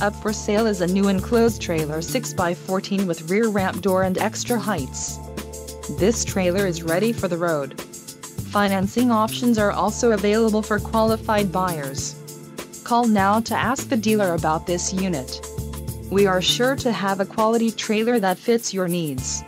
Up for sale is a new enclosed trailer 6x14 with rear ramp door and extra heights. This trailer is ready for the road. Financing options are also available for qualified buyers. Call now to ask the dealer about this unit. We are sure to have a quality trailer that fits your needs.